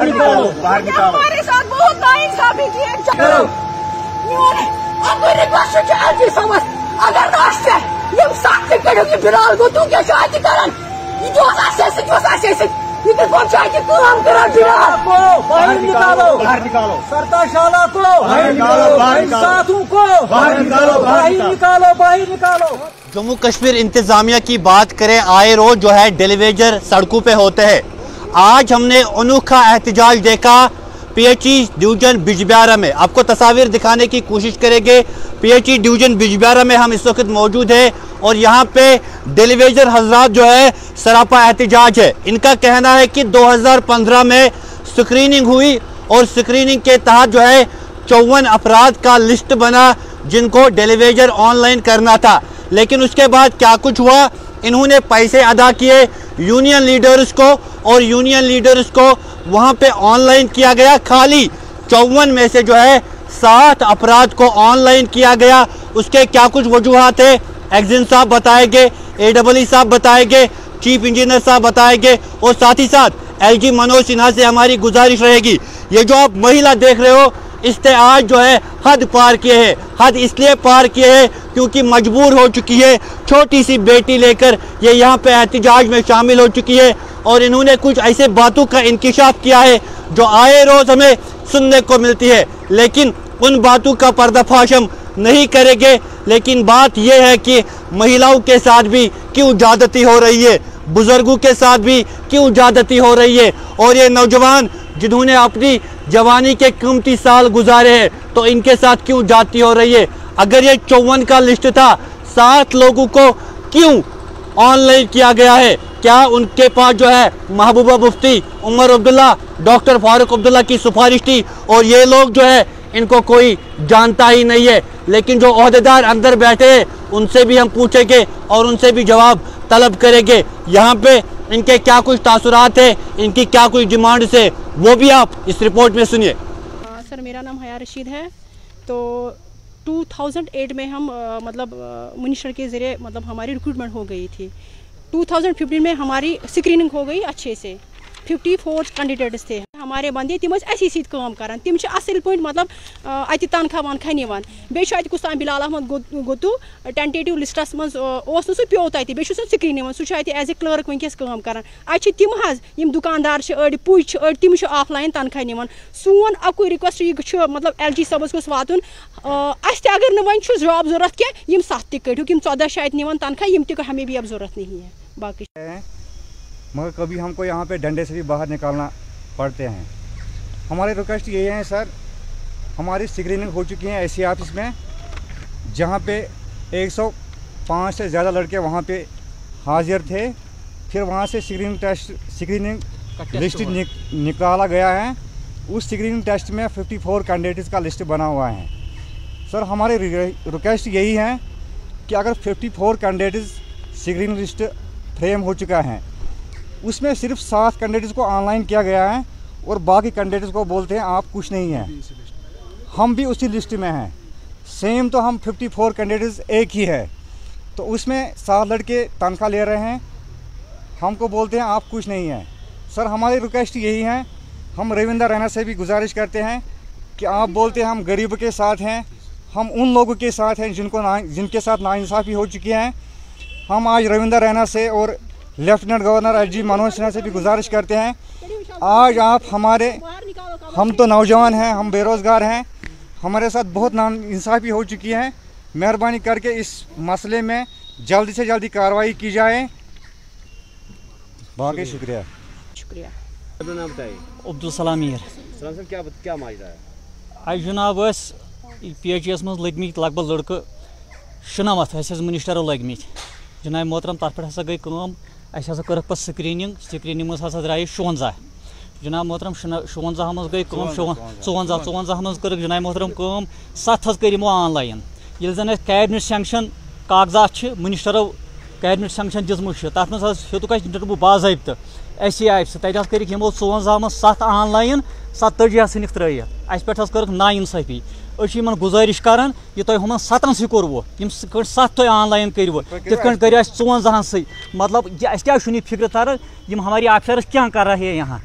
बाहर निकालो। हमारे साथ बहुत नाइंसाफी की है रिक्वेस्ट एलजी समझ। अगर यम कि तू क्या शायद करन ये जो असे से जो असे से ये तो कौन शायद काम करा फ़िलहाल को बाहर निकालो बाहर निकालो। सरताशाला को बाहर निकालो, बाहर साथों को। बाहर निकालो, बाहर बाहर निकालो। निकालो बाहर निकालो। जम्मू कश्मीर इंतजामिया की बात करें आए रोज जो है डेलीवेजर सड़कों पे होते हैं। आज हमने अनोखा एहतजाज देखा पीएचई डिवीज़न बिजबियारा में। आपको तस्वीर दिखाने की कोशिश करेंगे, पीएचई डिवीज़न बिजबियारा में हम इस वक्त मौजूद है और यहाँ पे डेलीवेजर हजरात जो है, सरापा एहतजाज है। इनका कहना है कि 2015 में स्क्रीनिंग हुई और स्क्रीनिंग के तहत जो है, चौवन अपराध का लिस्ट बना जिनको डेलीवेजर ऑनलाइन करना था। लेकिन उसके बाद क्या कुछ हुआ? इन्होंने पैसे अदा किए यूनियन लीडर्स को और यूनियन लीडर्स को वहाँ पे ऑनलाइन किया गया, खाली चौवन में से जो है सात अपराध को ऑनलाइन किया गया। उसके क्या कुछ वजूहत है? एग्जिन साहब बताएँगे ए डबल ई साहब बताएँगे, चीफ इंजीनियर साहब बताएँगे और साथ ही साथ एलजी मनोज सिन्हा से हमारी गुजारिश रहेगी। ये जो आप महिला देख रहे हो इसने आज जो है, हद पार किए है। हद इसलिए पार किए है क्योंकि मजबूर हो चुकी है। छोटी सी बेटी लेकर ये यहाँ पे एहतजाज में शामिल हो चुकी है और इन्होंने कुछ ऐसे बातों का इंकशाफ किया है जो आए रोज हमें सुनने को मिलती है। लेकिन उन बातों का पर्दाफाश हम नहीं करेंगे। लेकिन बात यह है कि महिलाओं के साथ भी क्यों ज्यादती हो रही है? बुज़ुर्गों के साथ भी क्यों ज्यादती हो रही है? और ये नौजवान जिन्होंने अपनी जवानी के कीमती साल गुजारे हैं तो इनके साथ क्यों जाती हो रही है? अगर ये चौवन का लिस्ट था, सात लोगों को क्यों ऑनलाइन किया गया है? क्या उनके पास जो है महबूबा मुफ्ती, उमर अब्दुल्ला, डॉक्टर फारूक अब्दुल्ला की सिफारिश थी? और ये लोग जो है, इनको कोई जानता ही नहीं है। लेकिन जो अहदेदार अंदर बैठे हैं, उनसे भी हम पूछेंगे और उनसे भी जवाब तलब करेंगे। यहाँ पे इनके क्या कुछ तासुरात है? इनकी क्या कुछ डिमांड है? वो भी आप इस रिपोर्ट में सुनिए। सर मेरा नाम हया रशीद है। तो 2008 में हम आ, मतलब मिनिस्टर के ज़रिए मतलब हमारी रिक्रूटमेंट हो गई थी। 2015 में हमारी स्क्रीनिंग हो गई अच्छे से। 54 कैंडिडेट्स थे। हमारे बंदे, तम असी सत कर तम असल पे मतलब अत तनखा वनखा निवान बेत कुस्तान बिलाल अहमद गोतू टेंटेटिव लिस्टस मज सह प्यो तत स्क्रीन एज ए क्लर्क वनकस कर अत तम दुकानदार अड़ पुज अड़ तम ऑफलाइन तनखा निवान सोन, अकु रिक्वेस्ट यह मतलब एल जी सबस गोस अस अगर न वन जॉब ज़रूरत कह सत तड़ू यम चौदह शायद निवान तनखा यम तक भी अब ज़रूरत नहीं है। बाकी मगर कभी हमको यहाँ पे डंडे से भी बाहर निकालना पड़ते हैं। हमारे रिक्वेस्ट ये हैं सर हमारी स्क्रीनिंग हो चुकी है ऐसी ऑफ़िस में जहाँ पे 105 से ज़्यादा लड़के वहाँ पे हाजिर थे। फिर वहाँ से स्क्रीनिंग टेस्ट स्क्रीनिंग लिस्ट निक, निकाला गया है। उस स्क्रीनिंग टेस्ट में 54 कैंडिडेट्स का लिस्ट बना हुआ है। सर हमारे रिक्वेस्ट यही है कि अगर 54 कैंडिडेट्स स्क्रीनिंग लिस्ट फ्रेम हो चुका है उसमें सिर्फ़ सात कैंडिडेट्स को ऑनलाइन किया गया है और बाकी कैंडिडेट्स को बोलते हैं, आप कुछ नहीं हैं। हम भी उसी लिस्ट में हैं। सेम तो हम 54 कैंडिडेट्स एक ही है। तो उसमें सात लड़के तनख्वाह ले रहे हैं। हमको बोलते हैं, आप कुछ नहीं हैं। सर, हमारी रिक्वेस्ट यही है। हम रविंदर रैना से भी गुजारिश करते हैं कि आप बोलते हैं, हम गरीब के साथ हैं। हम उन लोगों के साथ हैं जिनको ना, जिनके साथ नाइंसाफ़ी हो चुकी है। हम आज रविंदर रैना से और lieutenant governor L G Manoj Sinha से भी गुजारिश करते हैं। आज आप हमारे हम तो नौजवान हैं हम बेरोज़गार हैं। हमारे साथ बहुत ना इंसाफ़ी हो चुकी है। मेहरबानी करके इस मसले में जल्दी से जल्दी कार्रवाई की जाए। बाकी शुक्रिया। शुक्रिया। अपना नाम बताइए। अब्दुल सलाम मीर सलाम साहब क्या क्या माजरा है? आज जनाब पी एच एस मज लगम लग भग लड़क शुनमत मिनिस्टरों लगम। जनाब मोहतरम तथ पे गई कम अस कर पे स्क्रीनिंग स्क्रीनिंग मज हसा द्राय शुवंजा जनाब मोहतरम शुवंजा मज गई चुवंजा चुवंजा मज कर जनाब मोहतरम कम सत हज कर ऑनलाइन ये जन कैबिनेट सेंक्शन कागजात मिनिस्टरों कैबिनेट सेंक्शन दिसमुत तथ मज हेतुक इंटरव्यू बाजत एस आई तक कर चुवंजा मज सत ऑनलाइन सतजी सन त्रत अस पे कर ना इंसाफी अन गुजारिश कर यह तुम हम सतन सी कोरव यम सत तुम आनलाइन करव तिथ कर चुवंजा सी मतलब क्या फ़िक्र तरह हमारे हमारी ऑफिसर्स क्या कर रहे हैं यहाँ